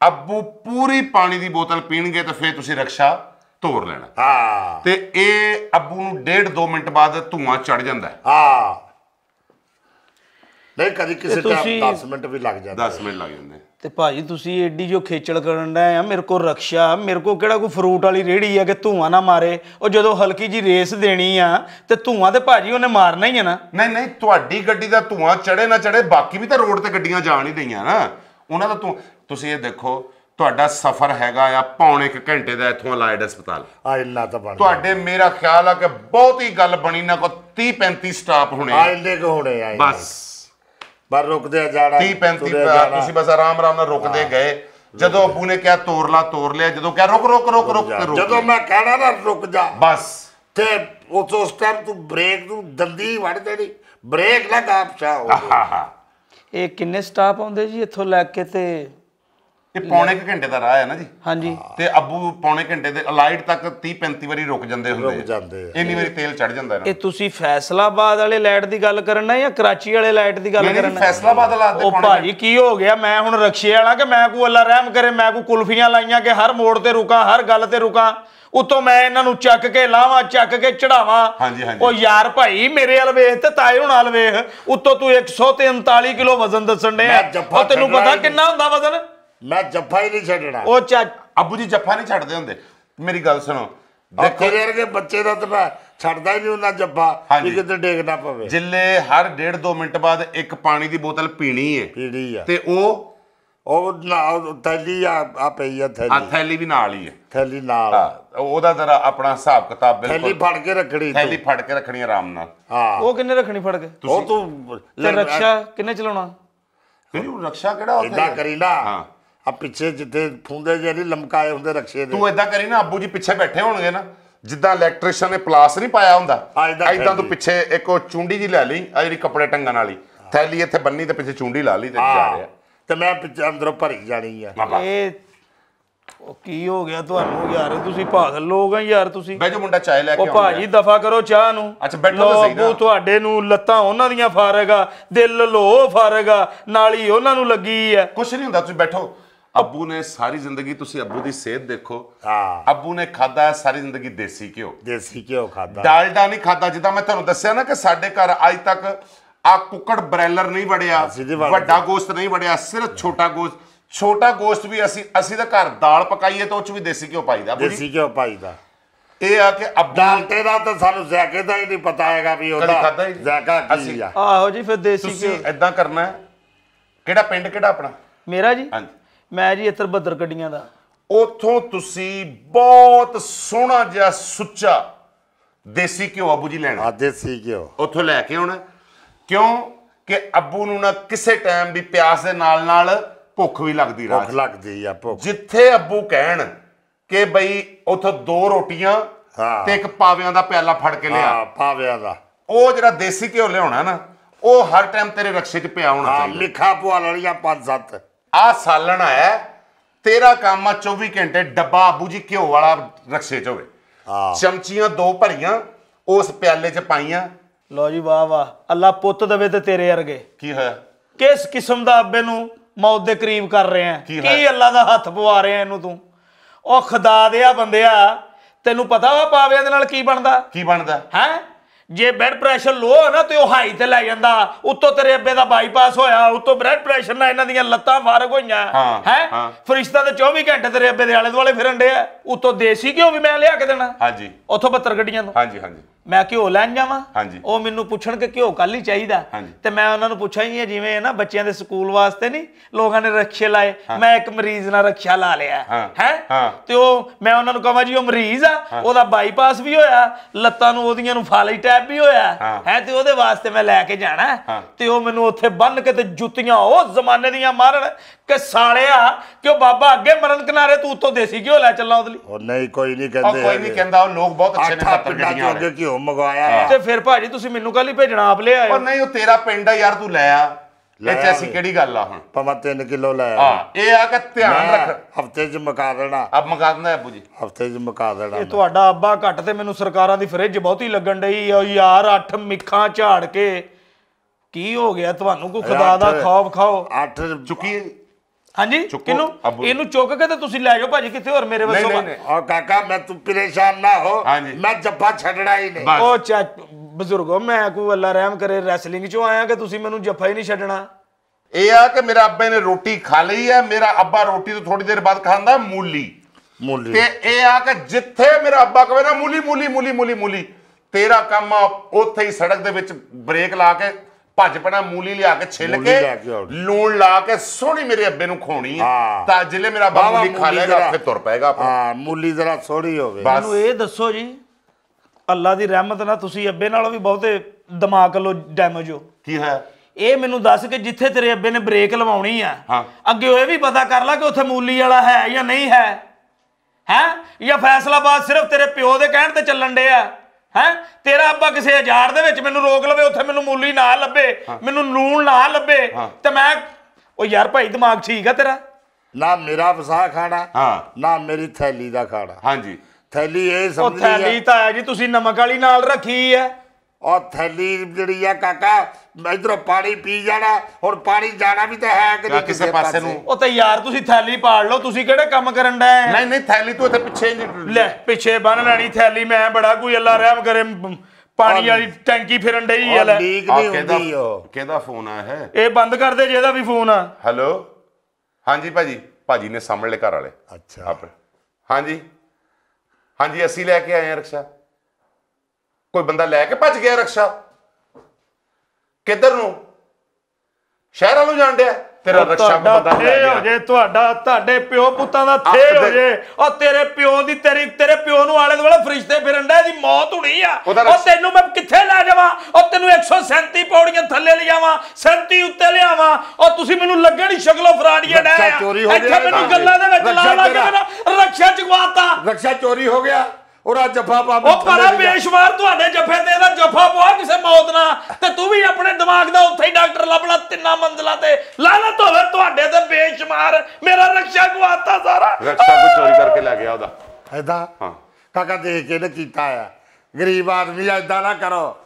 Speaker 1: ਅੱਬੂ ਪੂਰੀ ਪਾਣੀ ਦੀ ਬੋਤਲ ਪੀਣਗੇ ਤਾਂ ਫਿਰ ਤੁਸੀਂ ਰਕਸ਼ਾ ਤੋੜ ਲੈਣਾ।
Speaker 3: ਹਾਂ।
Speaker 1: ਤੇ ਇਹ ਅੱਬੂ ਨੂੰ ਡੇਢ 2 ਮਿੰਟ ਬਾਅਦ ਧੂਆਂ ਚੜ ਜਾਂਦਾ ਹੈ।
Speaker 3: ਨਹੀਂ ਕਦੀ ਕਿਸੇ ਟਾਈਮ
Speaker 2: ਤੁਸੀਂ-
Speaker 3: 10 ਮਿੰਟ ਵੀ ਲੱਗ ਜਾਂਦੇ
Speaker 1: 10 ਮਿੰਟ ਲੱਗ ਜਾਂਦੇ
Speaker 2: ਤੇ ਭਾਜੀ ਤੁਸੀਂ ਏਡੀ ਜੋ ਖੇਚਲ ਕਰਨ ਦਾ ਆ ਮੇਰੇ ਕੋਲ ਰਕਸ਼ਾ ਮੇਰੇ ਕੋਲ ਕਿਹੜਾ ਕੋਈ ਫਰੂਟ ਵਾਲੀ ਰੇੜੀ ਆ ਕਿ ਧੂਆਂ ਨਾ ਮਾਰੇ? ਉਹ ਜਦੋਂ ਹਲਕੀ ਜੀ ਰੇਸ ਦੇਣੀ ਆ ਤੇ ਧੂਆਂ ਤੇ ਭਾਜੀ ਉਹਨੇ ਮਾਰਨਾ ਹੀ ਆ ਨਾ।
Speaker 1: ਨਹੀਂ ਨਹੀਂ ਤੁਹਾਡੀ ਗੱਡੀ ਦਾ ਧੂਆਂ ਚੜੇ ਨਾ ਚੜੇ ਬਾਕੀ ਵੀ ਤਾਂ ਰੋਡ ਤੇ ਗੱਡੀਆਂ ਜਾਣ ਹੀ ਰਹੀਆਂ ਨਾ। ਉਹਨਾਂ ਦਾ ਧੂੰ ਤੁਸੀਂ ਇਹ ਦੇਖੋ ਤੁਹਾਡਾ ਸਫ਼ਰ ਹੈਗਾ ਆ ਪੌਣੇ ਇੱਕ ਘੰਟੇ ਦਾ ਇੱਥੋਂ ਅਲਾਈਡ ਹਸਪਤਾਲ।
Speaker 3: ਆ ਇੰਨਾ ਤਾਂ ਬਣ
Speaker 1: ਤੁਹਾਡੇ ਮੇਰਾ ਖਿਆਲ ਆ ਕਿ ਬਹੁਤ ਹੀ ਗੱਲ ਬਣੀ ਨਾ ਕੋ 30 35 ਸਟਾਪ ਹੋਣੇ
Speaker 3: ਆ। ਇੰਨੇ ਕੁ ਹੋਣੇ ਆ।
Speaker 1: ਬਸ।
Speaker 3: ਬਸ ਰੁਕਦੇ ਆ ਜਾਣਾ
Speaker 1: 30 35
Speaker 3: ਤੁਰੇ ਜਾਣਾ।
Speaker 1: ਤੁਸੀਂ ਬਸ ਆਰਾਮ ਆਰਾਮ ਨਾਲ ਰੁਕਦੇ ਗਏ। ਜਦੋਂ ਅੱਬੂ ਨੇ ਕਿਹਾ ਤੋਰ ਲਾ ਤੋਰ ਲਿਆ ਜਦੋਂ ਕਿਹਾ ਰੁਕ ਰੁਕ ਰੁਕ ਰੁਕ ਤੇ
Speaker 3: ਜਦੋਂ। ਮੈਂ ਕਹਿਣਾ ਨਾ ਰੁਕ ਜਾ।
Speaker 1: ਬਸ।
Speaker 3: ਤੇ ਉਸ ਉਸ ਟਾਈਮ ਤੂੰ ਬ੍ਰੇਕ ਨੂੰ ਦੰਦੀ ਵੜ ਦੇਣੀ। ਬ੍ਰੇਕ ਹੋ
Speaker 1: ਹਾਂ ਹਾਂ
Speaker 2: ਇਹ ਕਿੰਨੇ ਸਟਾਪ ਆਉਂਦੇ ਜੀ ਇੱਥੋਂ ਲੈ ਕੇ ਤੇ
Speaker 1: ਇਹ ਪੌਣੇ ਕੁ ਘੰਟੇ ਦਾ ਰਾਹ ਹੈ ਨਾ ਜੀ।
Speaker 2: ਹਾਂਜੀ।
Speaker 1: ਤੇ ਅੱਬੂ ਪੌਣੇ ਘੰਟੇ ਦੇ ਅਲਾਈਡ ਤੱਕ 30 35 ਵਾਰੀ ਰੁਕ ਜਾਂਦੇ ਹੁੰਦੇ
Speaker 3: ਰੁਕ ਜਾਂਦੇ ਆ।
Speaker 1: ਇੰਨੀ ਵਾਰੀ ਤੇਲ ਚੜ ਜਾਂਦਾ
Speaker 2: ਇਹ ਤੁਸੀਂ ਫੈਸਲਾਬਾਦ ਵਾਲੇ ਲਾਈਟ ਦੀ ਗੱਲ ਕਰਨਾ ਜਾਂ ਕਰਾਚੀ ਵਾਲੇ ਲਾਈਟ ਦੀ ਗੱਲ ਕਰਨਾ
Speaker 1: ਫੈਸਲਾਬਾਦ ਵਾਲਾ ਤੇ
Speaker 2: ਉਹ
Speaker 1: ਪੌਣੇ
Speaker 2: ਭਾਜੀ ਕੀ ਹੋ ਗਿਆ? ਮੈਂ ਹੁਣ ਰਕਸ਼ੇ ਵਾਲਾ ਕਿ ਮੈਂ ਕੋ ਅੱਲਾ ਰਹਿਮ ਕਰੇ ਮੈਂ ਕੋ ਕੁਲਫੀਆਂ ਲਾਈਆਂ ਕਿ ਹਰ ਮੋੜ ਤੇ ਰੁਕਾਂ ਹਰ ਗੱਲ ਤੇ ਰੁਕਾਂ। ਉਤੋਂ ਮੈਂ ਇਹਨਾਂ ਨੂੰ ਚੱਕ ਕੇ ਲਾਵਾਂ ਚੱਕ ਕੇ ਚੜਾਵਾਂ।
Speaker 1: ਹਾਂਜੀ, ਹਾਂਜੀ।
Speaker 2: ਉਹ ਯਾਰ ਭਾਈ ਮੇਰੇ ਵੱਲ ਵੇਖ ਤੇ ਤਾਏ ਹੁਣ ਵੱਲ ਵੇਖ। ਉਤੋਂ ਤੂੰ 139 ਕਿਲੋ ਵਜ਼ਨ ਦੱਸਣ ਦੇ ਉਹ ਤੈਨੂੰ ਪਤਾ ਕਿੰਨਾ ਹੁੰਦਾ ਵਜ਼ਨ?
Speaker 3: ਮੈਂ ਜੱਫਾ ਹੀ ਨਹੀਂ ਛੱਡਣਾ।
Speaker 2: ਉਹ ਚਾ
Speaker 1: ਅੱਬੂ ਜੀ ਜੱਫਾ ਨਹੀਂ ਛੱਡਦੇ ਹੁੰਦੇ। ਮੇਰੀ ਗੱਲ ਸੁਣੋ।
Speaker 3: ਦੇਖੋ ਤੇਰੇ ਵਰਗੇ ਬੱਚੇ ਦਾ ਤਾਂ ਛੱਡਦਾ ਹੀ ਨਹੀਂ ਉਹਨਾਂ ਜੱਫਾ। ਵੀ ਕਿਤੇ ਡੇਗ ਨਾ ਪਵੇ।
Speaker 1: ਜਿੱਲੇ ਹਰ ਡੇਢ 2 ਮਿੰਟ ਬਾਅਦ ਇੱਕ ਪਾਣੀ ਦੀ ਬੋਤਲ ਪੀਣੀ ਹੈ
Speaker 3: ਆ।
Speaker 1: ਤੇ ਉਹ
Speaker 3: ਉਹ ਨਾ ਉਹ ਥੈਲੀ ਆ ਆ ਪਈ ਆ
Speaker 1: ਆ
Speaker 3: ਥੈਲੀ
Speaker 1: ਥੈਲੀ ਵੀ ਨਾਲ ਹੀ ਹੈ
Speaker 3: ਥੈਲੀ ਨਾਲ।
Speaker 1: ਹਾਂ, ਉਹਦਾ ਜ਼ਰਾ ਆਪਣਾ ਹਿਸਾਬ ਕਿਤਾਬ
Speaker 3: ਥੈਲੀ
Speaker 1: ਬਿਲਕੁਲ
Speaker 3: ਫੜ ਕੇ ਰੱਖਣੀ
Speaker 1: ਥੈਲੀ ਫੜ ਕੇ ਰੱਖਣੀ ਆਰਾਮ ਨਾਲ।
Speaker 3: ਹਾਂ।
Speaker 2: ਉਹ ਕਿੰਨੇ ਰੱਖਣੀ ਫੜ ਕੇ?
Speaker 3: ਉਹ ਤੂੰ
Speaker 2: ਤੇ ਰਕਸ਼ਾ ਕਿੰਨੇ ਚਲਾਉਣਾ?
Speaker 1: ਫਿਰ ਉਹ ਰਕਸ਼ਾ ਕਿਹੜਾ ਉੱਥੇ
Speaker 3: ਇਦਾਂ ਕਰੀ ਨਾ।
Speaker 1: ਹਾਂ।
Speaker 3: ਆ ਪਿੱਛੇ ਜਿੱਥੇ ਫੁੰਦੇ ਜਿਹੇ ਨੀ ਲਮਕਾਏ ਹੁੰਦੇ ਰਕਸ਼ੇ ਦੇ।
Speaker 1: ਤੂੰ ਏਦਾਂ ਕਰੀ ਨਾ ਅੱਬੂ ਜੀ ਪਿੱਛੇ ਬੈਠੇ ਹੋਣਗੇ ਨਾ। ਜਿੱਦਾਂ ਇਲੈਕਟ੍ਰੀਸ਼ੀਅਨ ਨੇ ਪਲਾਸ ਨਹੀਂ ਪਾਇਆ ਹੁੰਦਾ ਐਦਾਂ ਤੂੰ
Speaker 3: ਥੈਲੀ।
Speaker 1: ਪਿੱਛੇ ਇੱਕ ਉਹ ਚੁੰਡੀ ਜੀ ਲੈ ਲਈ ਆ ਜਿਹੜੀ ਕੱਪੜੇ ਟੰਗਣ ਵਾਲੀ। ਥੈਲੀ ਇੱਥੇ ਬੰਨੀ ਤੇ ਪਿੱਛੇ ਚੁੰਡੀ ਲਾ ਲਈ ਤੇ ਜਾ ਰਿਹਾ।
Speaker 3: ਤੇ ਮੈਂ ਪਿੱਛੇ ਅੰਦਰੋਂ ਭਰੀ ਜਾਣੀ ਆ।
Speaker 2: ਇਹ ਉਹ ਕੀ ਹੋ ਗਿਆ ਤੁਹਾਨੂੰ ਯਾਰ? ਤੁਸੀਂ ਪਾਗਲ ਲੋਕ ਆ ਯਾਰ ਤੁਸੀਂ।
Speaker 1: ਬਹਿ ਜਾ ਮੁੰਡਾ ਚਾय ਲੈ ਕੇ
Speaker 2: ਉਹ ਭਾਜੀ ਦਫਾ ਕਰੋ ਚਾਹ ਨੂੰ।
Speaker 1: ਅੱਛਾ, ਬੈਠੋ ਤਾਂ ਸਹੀ ਨਾ।
Speaker 2: ਅੱਬੂ ਤੁਹਾਡੇ ਨੂੰ ਲੱਤਾਂ ਉਹਨਾਂ ਦੀਆਂ ਫਾਰਗਾ ਦਿਲ ਲੋ ਫਾਰਗਾ ਨਾਲੀ ਉਹਨਾਂ ਨੂੰ ਲੱਗੀ ਹੈ
Speaker 1: ਕੁਛ ਨਹੀਂ ਹੁੰਦਾ ਤੁਸੀਂ ਬੈਠੋ। ਅੱਬੂ ਨੇ ਸਾਰੀ ਜ਼ਿੰਦਗੀ ਤੁਸੀਂ ਅੱਬੂ ਦੀ ਸਿਹਤ ਦੇਖੋ।
Speaker 3: ਹਾਂ।
Speaker 1: ਅੱਬੂ ਨੇ ਖਾਦਾ ਸਾਰੀ ਜ਼ਿੰਦਗੀ ਦੇਸੀ ਘਿਓ।
Speaker 3: ਦੇਸੀ ਘਿਓ ਖਾਦਾ
Speaker 1: ਡਾਲਡਾ ਨਹੀਂ ਖਾਦਾ ਜਿੱਦਾਂ ਮੈਂ ਤੁਹਾਨੂੰ ਦੱਸਿਆ ਨਾ ਕਿ ਸਾਡੇ ਘਰ ਅੱਜ ਤੱਕ ਆ ਕੁੱਕੜ ਬ੍ਰੈਲਰ ਨਹੀਂ ਵੜਿਆ। ਵੱਡਾ ਗੋਸ਼ਤ ਨਹੀਂ ਵੜਿਆ ਸਿਰਫ ਛੋਟਾ ਗੋਸ਼ਤ। ਛੋਟਾ ਗੋਸ਼ਤ ਵੀ ਅਸੀਂ ਅਸੀਂ ਤਾਂ ਘਰ ਦਾਲ ਪਕਾਈਏ ਤਾਂ ਉਹ ਚ ਵੀ ਦੇਸੀ ਘਿਓ ਪਾਈਦਾ
Speaker 3: ਦੇਸੀ ਘਿਓ ਪਾਈਦਾ।
Speaker 1: ਇਹ ਆ ਕਿ ਅੱਬੂ
Speaker 3: ਡਾਲਟੇ ਦਾ ਤਾਂ ਸਾਨੂੰ ਜ਼ੈਕੇ ਦਾ ਹੀ ਨਹੀਂ ਪਤਾ ਹੈਗਾ ਵੀ ਉਹਦਾ। ਜ਼ੈਕਾ ਕੀ ਆ।
Speaker 2: ਆਹੋ ਜੀ ਫਿਰ ਦੇਸੀ
Speaker 1: ਤੁਸੀਂ
Speaker 2: ਘਿਓ।
Speaker 1: ਇਦਾਂ ਕਰਨਾ ਹੈ। ਕਿਹੜਾ ਪਿੰਡ ਕਿਹੜਾ ਆਪਣਾ?
Speaker 2: ਮੇਰਾ ਜੀ?
Speaker 1: ਹਾਂਜੀ।
Speaker 2: ਮੈਂ ਜੀ ਇੱਧਰ ਬੱਦਰ ਗੱਡੀਆਂ ਦਾ।
Speaker 1: ਉਥੋਂ ਤੁਸੀਂ ਬਹੁਤ ਸੋਹਣਾ ਜਿਹਾ ਸੁੱਚਾ ਦੇਸੀ ਘਿਓ ਅੱਬੂ ਜੀ ਲੈਣਾ।
Speaker 3: ਆ ਦੇਸੀ ਘਿਓ।
Speaker 1: ਉੱਥੋਂ ਲੈ ਕੇ ਆਉਣਾ। ਕਿਉਂ ਕਿ ਅੱਬੂ ਨੂੰ ਨਾ ਕਿਸੇ ਟਾਈਮ ਵੀ ਪਿਆਸ ਦੇ ਨਾਲ ਨਾਲ ਭੁੱਖ ਵੀ ਲੱਗਦੀ ਰਾਤ
Speaker 3: ਭੁੱਖ ਲੱਗਦੀ ਆ ਭੁੱਖ।
Speaker 1: ਜਿੱਥੇ ਅੱਬੂ ਕਹਿਣ ਕਿ ਬਈ ਉੱਥੋਂ ਦੋ ਰੋਟੀਆਂ
Speaker 3: ਹਾਂ।
Speaker 1: ਤੇ ਇੱਕ ਪਾਵਿਆਂ ਦਾ ਪਿਆਲਾ ਫੜ ਕੇ ਲਿਆ।
Speaker 3: ਹਾਂ ਪਾਵਿਆਂ ਦਾ।
Speaker 1: ਉਹ ਜਿਹੜਾ ਦੇਸੀ ਘਿਓ ਲਿਆਉਣਾ ਨਾ ਉਹ ਹਰ ਟਾਈਮ ਤੇਰੇ ਰਕਸ਼ੇ 'ਚ ਪਿਆ ਹੋਣਾ
Speaker 3: ਹਾਂ ਮਿੱਠਾ ਪਵਾ ਲੈਣੀਆਂ ਪੰਜ ਸੱਤ।
Speaker 1: ਆ ਸਾਲਣ ਆਇਆ ਤੇਰਾ ਕੰਮ ਆ 24 ਘੰਟੇ ਡੱਬਾ ਅੱਬੂ ਜੀ ਘਿਓ ਵਾਲਾ ਰਕਸ਼ੇ 'ਚ ਹੋਵੇ।
Speaker 3: ਹਾਂ।
Speaker 1: ਚਮਚੀਆਂ ਦੋ ਭਰੀਆਂ ਉਸ ਪਿਆਲੇ 'ਚ ਪਾਈਆਂ
Speaker 2: ਲਓ ਜੀ ਵਾਹ ਵਾਹ। ਅੱਲਾ ਪੁੱਤ ਦੇਵੇ ਤੇ ਤੇਰੇ ਵਰਗੇ।
Speaker 1: ਕੀ ਹੋਇਆ
Speaker 2: ਕਿਸ ਕਿਸਮ ਦਾ ਅੱਬੇ ਨੂੰ ਮੌਤ ਦੇ ਕਰੀਬ ਕਰ ਰਿਹਾ?
Speaker 1: ਕੀ?
Speaker 2: ਅੱਲਾ ਦਾ ਹੱਥ ਪਵਾ ਰਿਹਾ ਇਹਨੂੰ ਤੂੰ? ਉਹ ਖੁਦਾ ਦਿਆ ਬੰਦਿਆ ਤੈਨੂੰ ਪਤਾ ਵਾ ਪਾਵਿਆਂ ਦੇ ਨਾਲ ਕੀ ਬਣਦਾ?
Speaker 1: ਕੀ ਬਣਦਾ?
Speaker 2: ਹੈ? ਜੇ ਬਲੱਡ ਪ੍ਰੈਸ਼ਰ ਲੋ ਹੈ ਨਾ ਤੇ ਉਹ ਹਾਈ ਤੇ ਲੈ ਜਾਂਦਾ। ਉੱਤੋਂ ਤੇਰੇ ਅੱਬੇ ਦਾ ਬਾਈਪਾਸ ਹੋਇਆ ਉੱਤੋਂ ਬਲੱਡ ਪ੍ਰੈਸ਼ਰ ਨਾਲ ਇਹਨਾਂ ਦੀਆਂ ਲੱਤਾਂ ਫਾਰਗ ਹੋਈਆਂ।
Speaker 1: ਹਾਂ।
Speaker 2: ਫਰਿਸ਼ਤਾ ਤੇ 24 ਘੰਟੇ ਤੇਰੇ ਅੱਬੇ ਦੇ ਆਲੇ ਦੁਆਲੇ ਫਿਰਨ ਡਿਆ। ਉੱਤੋਂ ਦੇਸੀ ਘਿਓ ਵੀ ਮੈਂ ਲਿਆ ਕੇ ਦੇਣਾ।
Speaker 1: ਹਾਂਜੀ।
Speaker 2: ਉੱਥੋਂ 72 ਗੱਡੀਆਂ ਤੋਂ।
Speaker 1: ਹਾਂਜੀ ਹਾਂਜੀ।
Speaker 2: ਮੈਂ ਘਿਓ ਲੈਣ ਜਾਵਾਂ?
Speaker 1: ਹਾਂਜੀ।
Speaker 2: ਉਹ ਮੈਨੂੰ ਪੁੱਛਣ ਕਿ ਘਿਓ ਕੱਲ ਹੀ ਚਾਹੀਦਾ। ਤੇ ਮੈਂ ਉਹਨਾਂ ਨੂੰ ਪੁੱਛਾਂ ਹੀ ਜਿਵੇਂ ਨਾ ਬੱਚਿਆਂ ਦੇ ਸਕੂਲ ਵਾਸਤੇ ਨਹੀਂ ਲੋਕਾਂ ਨੇ ਰਕਸ਼ੇ ਲਾਏ ਮੈਂ ਇੱਕ ਮਰੀਜ਼ ਨਾਲ ਰਕਸ਼ਾ ਲਾ ਲਿਆ।
Speaker 1: ਹਾਂ।
Speaker 2: ਤੇ ਉਹ ਮੈਂ ਉਹਨਾਂ ਨੂੰ ਕਹਾਂ ਜੀ ਉਹ ਮਰੀਜ਼ ਆ ਉਹਦਾ ਬਾਈਪਾਸ ਵੀ ਹੋਇਆ ਲੱਤਾਂ ਨੂੰ ਉਹਦੀਆਂ ਨੂੰ ਫਾਲੀ ਟੈਪ ਵੀ ਹੋਇਆ।
Speaker 1: ਹਾਂ।
Speaker 2: ਤੇ ਉਹਦੇ ਵਾਸਤੇ ਮੈਂ ਲੈ ਕੇ ਜਾਣਾ। ਤੇ ਉਹ ਮੈਨੂੰ ਉੱਥੇ ਬੰਨ ਕੇ ਤੇ ਜੁੱਤੀਆਂ ਉਹ ਜ਼ਮਾਨੇ ਦੀਆਂ ਮਾਰਨ ਕਿ ਸਾਲਿਆ ਕਿ ਉਹ ਬਾਬਾ ਅੱਗੇ ਮਰਨ ਕਿਨਾਰੇ ਤੂੰ ਉੱਤੋਂ ਦੇਸੀ ਘਿਓ ਲੈ ਚੱਲਾਂ ਉਹਦੇ ਲਈ।
Speaker 3: ਉਹ ਨਹੀਂ ਕੋਈ ਨਹੀਂ ਕਹਿੰਦੇ
Speaker 1: ਕੋਈ ਨਹੀਂ ਕਹਿੰਦਾ ਉਹ ਲੋਕ ਬਹੁਤ ਅੱਛੇ ਨੇ
Speaker 3: ਆਠਾ
Speaker 1: ਸੱਤਰ
Speaker 3: ਪਿੰਡਾਂ
Speaker 1: ਗੱਡੀਆਂ
Speaker 3: ਚੋਂ
Speaker 1: ਵਾਲੇ।
Speaker 3: ਅੱਗੇ ਘਿਓ ਮੰਗਵਾਇਆ ਆ।
Speaker 2: ਤੇ ਫਿਰ ਭਾਜੀ ਤੁਸੀਂ ਮੈਨੂੰ ਕੱਲ ਹੀ ਭੇਜਣਾ ਆਪ ਲਿਆਇਓ
Speaker 1: ਉਹ ਨਹੀਂ ਉਹ ਤੇਰਾ ਪਿੰਡ ਆ ਯਾਰ ਤੂੰ ਲੈ ਆ। ਇਹ ਚ ਐਸੀ ਕਿਹੜੀ ਗੱਲ ਆ ਹੁਣ?
Speaker 3: ਪਮਾ 3 ਕਿਲੋ ਲੈ ਆ।
Speaker 1: ਹਾਂ ਇਹ ਆ ਕਿ ਧਿਆਨ ਰੱਖ।
Speaker 3: ਹਫ਼ਤੇ 'ਚ ਮੁਕਾ ਦੇਣਾ।
Speaker 1: ਅਬ ਮਗਾ ਦਿੰਦਾ ਅੱਬੂ ਜੀ।
Speaker 3: ਹਫ਼ਤੇ 'ਚ ਮੁਕਾ ਦੇਣਾ
Speaker 2: ਇਹ ਤੁਹਾਡਾ ਅੱਬਾ ਘੱਟ ਤੇ ਮੈਨੂੰ ਸਰਕਾਰਾਂ ਦੀ ਫਰਿੱਜ ਬਹੁਤੀ ਲੱਗਣ ਡਈ ਆ। ਯਾਰ ਅੱਠ ਮਿੱਖਾਂ ਝਾੜ ਕੇ ਕੀ ਹੋ ਗਿਆ? ਤੁਹਾਨੂੰ ਕੋ ਖੁਦਾ ਦਾ
Speaker 3: ਅੱਠ-
Speaker 2: ਖੌਫ ਖਾਓ।
Speaker 3: 8
Speaker 1: ਚੁੱਕੀ
Speaker 2: ਹਾਂਜੀ? ਕਿਨੂੰ। ਇਹਨੂੰ ਚੁੱਕ ਕੇ ਤੇ ਤੁਸੀਂ ਲੈ ਜਾਓ ਭਾਜੀ ਕਿੱਥੇ ਹੋਰ ਮੇਰੇ ਵੱਸੋਂ
Speaker 1: ਨਹੀਂ ਨਹੀਂ
Speaker 3: ਔਰ ਕਾਕਾ ਮੈਂ ਤੂੰ ਪਰੇਸ਼ਾਨ ਨਾ ਹੋ। ਮੈਂ ਜੱਫਾ ਛੱਡਣਾ ਹੀ ਨਹੀਂ।
Speaker 2: ਉਹ ਚਾ ਬਜ਼ੁਰਗੋ ਮੈਂ ਕੋਈ ਅੱਲਾ ਰਹਿਮ ਕਰੇ ਰੈਸਲਿੰਗ ਚੋਂ ਆਇਆ ਕਿ ਤੁਸੀਂ ਮੈਨੂੰ ਜੱਫਾ ਹੀ ਨਹੀਂ ਛੱਡਣਾ?
Speaker 1: ਇਹ ਆ ਕਿ ਮੇਰਾ ਅੱਬੇ ਨੇ ਰੋਟੀ ਖਾ ਲਈ ਹੈ ਮੇਰਾ ਅੱਬਾ ਰੋਟੀ ਤੋਂ ਥੋੜੀ ਦੇਰ ਬਾਅਦ ਖਾਂਦਾ ਮੂਲੀ।
Speaker 3: ਮੂਲੀ।
Speaker 1: ਤੇ ਇਹ ਆ ਕਿ ਜਿੱਥੇ ਮੇਰਾ ਅੱਬਾ ਕਹੇ ਨਾ ਮੂਲੀ ਮੂਲੀ ਮੂਲੀ ਮੂਲੀ ਮੂਲੀ। ਤੇਰਾ ਕੰਮ ਆ ਉੱਥੇ ਹੀ ਸੜਕ ਦੇ ਵਿੱਚ ਬ੍ਰੇਕ ਲਾ ਕੇ ਭੱਜ ਪੈਣਾ ਮੂਲੀ ਲਿਆ ਕੇ ਛਿੱਲ ਕੇ। ਲੂਣ ਲਾ ਕੇ ਸੋਹਣੀ ਮੇਰੇ ਅੱਬੇ ਨੂੰ ਹਾਂ। ਤਾਂ ਜਿਲੇ ਮੇਰਾ
Speaker 3: ਵਾਹ-ਵਾਹ
Speaker 1: ਮੂਲੀ ਖਾ ਲੇਗਾ। ਫਿਰ ਤੁਰ ਪਏਗਾ
Speaker 3: ਹਾਂ ਮੂਲੀ ਜ਼ਰਾ ਥੋੜੀ ਹੋਵੇ।
Speaker 2: ਮੈਨੂੰ ਇਹ ਦੱਸੋ ਜੀ ਅੱਲਾ ਦੀ ਰਹਿਮਤ ਨਾਲ ਤੁਸੀਂ ਅੱਬੇ ਨਾਲੋਂ ਵੀ ਬਹੁਤੇ ਦਿਮਾਗ ਲੋ ਡੈਮੇਜ ਹੋ।
Speaker 1: ਕੀ ਹੋਇਆ?
Speaker 2: ਇਹ ਮੈਨੂੰ ਦੱਸ ਕਿ ਜਿੱਥੇ ਤੇਰੇ ਅੱਬੇ ਨੇ ਬ੍ਰੇਕ ਲਵਾਉਣੀ ਆ
Speaker 1: ਹਾਂ।
Speaker 2: ਅੱਗੇ ਉਹ ਇਹ ਵੀ ਪਤਾ ਕਰ ਲੈ ਕਿ ਉੱਥੇ ਮੂਲੀ ਵਾਲਾ ਹੈ ਜਾਂ ਨਹੀਂ ਹੈ। ਹੈ? ਜਾਂ ਫੈਸਲਾਬਾਦ ਸਿਰਫ ਤੇਰੇ ਪਿਓ ਦੇ ਕਹਿਣ ਤੇ ਚੱਲਣ ਡਿਆ ਹੈ? ਤੇਰਾ ਅੱਬਾ ਕਿਸੇ ਹਜ਼ਾਰ ਦੇ ਵਿੱਚ ਮੈਨੂੰ ਰੋਕ ਲਵੇ ਉੱਥੇ ਮੈਨੂੰ ਮੂਲੀ ਨਾ ਲੱਭੇ ਮੈਨੂੰ ਲੂਣ ਨਾ ਲੱਭੇ ਤੇ ਮੈਂ ਉਹ ਯਾਰ ਭਾਈ ਦਿਮਾਗ ਠੀਕ ਆ ਤੇਰਾ?
Speaker 3: ਨਾ ਮੇਰਾ ਵਸਾ ਖਾਣਾ
Speaker 1: ਹਾਂ।
Speaker 3: ਨਾ ਮੇਰੀ ਥੈਲੀ ਦਾ ਖਾਣਾ।
Speaker 1: ਹਾਂਜੀ।
Speaker 3: ਥੈਲੀ ਇਹ
Speaker 2: ਉਹ
Speaker 3: ਸਮਝੀ
Speaker 2: ਥੈਲੀ
Speaker 3: ਹੈ
Speaker 2: ਤਾਂ ਹੈ ਜੀ ਤੁਸੀਂ ਨਮਕ ਵਾਲੀ ਨਾਲ ਰੱਖੀ ਹੈ।
Speaker 3: ਉਹ ਥੈਲੀ ਜਿਹੜੀ ਆ ਕਾਕਾ ਇਧਰੋਂ ਪਾਣੀ ਪੀ ਜਾਣਾ ਹੁਣ ਪਾਣੀ ਜਾਣਾ ਵੀ ਤਾਂ ਹੈ ਕਿ
Speaker 1: ਕਿਸੇ ਪਾਸੇ ਨੂੰ।
Speaker 2: ਉਹ ਤੇ ਯਾਰ ਤੁਸੀਂ ਥੈਲੀ ਪਾੜ ਲਓ ਤੁਸੀਂ ਕਿਹੜੇ ਕੰਮ ਕਰਨ ਆ?
Speaker 1: ਨਹੀਂ ਨਹੀਂ ਥੈਲੀ ਤੂੰ ਇੱਥੇ ਪਿੱਛੇ ਨਹੀਂ
Speaker 2: ਲੈ ਪਿੱਛੇ ਬੰਨ ਲੈਣੀ ਥੈਲੀ ਮੈਂ ਬੜਾ ਕੋਈ ਅੱਲਾ ਰਹਿਮ ਕਰੇ ਪਾਣੀ ਵਾਲੀ ਟੈਂਕੀ ਫਿਰਨ ਡਈ ਆ
Speaker 3: ਉਹ
Speaker 2: ਲੈ।
Speaker 3: ਲੀਕ
Speaker 1: ਆ
Speaker 3: ਨਹੀਂ
Speaker 1: ਕਿਹਦਾ
Speaker 3: ਹੁੰਦੀ ਉਹ।
Speaker 1: ਕਿਹਦਾ ਫੋਨ ਆਇਆ ਹੈ
Speaker 2: ਇਹ ਬੰਦ ਕਰ ਦੇ ਜਿਹਦਾ ਵੀ ਫੋਨ। ਆ
Speaker 1: ਹੈਲੋ? ਹਾਂਜੀ ਭਾਜੀ ਭਾਜੀ ਨੇ ਸਾਹਮਣੇ ਘਰ ਵਾਲੇ।
Speaker 3: ਅੱਛਾ।
Speaker 1: ਆਪਣੇ। ਹਾਂਜੀ। ਹਾਂਜੀ ਅਸੀਂ ਲੈ ਕੇ ਆਏ ਹਾਂ ਰਕਸ਼ਾ। ਕੋਈ ਬੰਦਾ ਲੈ ਕੇ ਭੱਜ ਗਿਆ ਰਕਸ਼ਾ? ਕਿੱਧਰ ਨੂੰ? ਸ਼ਹਿਰਾਂ ਨੂੰ ਜਾਣ ਡਿਆ? ਤੇਰਾ ਰਕਸ਼ਾ ਬੰਦਾ ਲੈ
Speaker 2: ਥੇ ਹੋ
Speaker 1: ਗਿਆ।
Speaker 2: ਜੇ ਤੁਹਾਡਾ ਤੁਹਾਡੇ ਪਿਓ ਪੁੱਤਾਂ ਦਾ ਥੇ ਹੋ ਜੇ ਉਹ ਤੇਰੇ ਪਿਓ ਦੀ ਤੇਰੀ ਤੇਰੇ ਪਿਓ ਨੂੰ ਆਲੇ ਦੁਆਲੇ ਫਰਿਸ਼ਤੇ ਫਿਰਨ ਡੇ ਦੀ ਮੌਤ ਹੋਣੀ ਆ। ਉਹ ਤੈਨੂੰ ਮੈਂ ਕਿੱਥੇ ਲੈ ਜਾਵਾਂ? ਉਹ ਤੈਨੂੰ 137 ਪੌੜੀਆਂ ਥੱਲੇ ਲਿਜਾਵਾਂ 37 ਉੱਤੇ ਲਿਆਵਾਂ। ਉਹ ਤੁਸੀਂ ਮੈਨੂੰ ਲੱਗਣ ਹੀ ਸ਼ਕਲੋ ਫਰਾੜੀਏ ਡੇ ਇੱਥੇ
Speaker 3: ਗਿਆ।
Speaker 2: ਮੈਨੂੰ ਗੱਲਾਂ ਦੇ ਵਿੱਚ ਲਾ ਲਾ ਕੇ ਰਕਸ਼ਾ ਚਗਵਾਤਾ
Speaker 3: ਰਕਸ਼ਾ ਚੋਰੀ ਹੋ ਗਿਆ। ਉਹਦਾ ਜੱਫਾ ਪਾ
Speaker 2: ਉਹ ਪਰਾ ਬੇਸ਼ੁਮਾਰ ਤੁਹਾਡੇ ਜੱਫੇ ਤੇ ਇਹਦਾ ਜੱਫਾ ਪਵਾ ਕਿਸੇ ਮੌਤ ਨਾਲ ਤੇ ਤੂੰ ਵੀ ਆਪਣੇ ਦਿਮਾਗ ਦਾ ਉੱਥੇ ਹੀ ਡਾਕਟਰ ਲੱਭਣਾ ਤਿੰਨਾਂ ਮੰਜ਼ਲਾਂ ਤੇ। ਲਾਨਤ ਹੋਵੇ ਤੁਹਾਡੇ ਤੇ ਬੇਸ਼ੁਮਾਰ ਮੇਰਾ ਰਕਸ਼ਾ ਗਵਾਤਾ ਸਾਰਾ।
Speaker 1: ਰਕਸ਼ਾ ਕੋਈ ਚੋਰੀ ਕਰਕੇ ਲੈ ਗਿਆ ਉਹਦਾ।
Speaker 3: ਐਦਾਂ
Speaker 1: ਹਾਂ।
Speaker 3: ਕਾਕਾ ਦੇਖ ਕੇ ਨੇ ਕੀਤਾ ਆ। ਗਰੀਬ ਆਦਮੀ ਐਦਾਂ ਨਾ ਕਰੋ।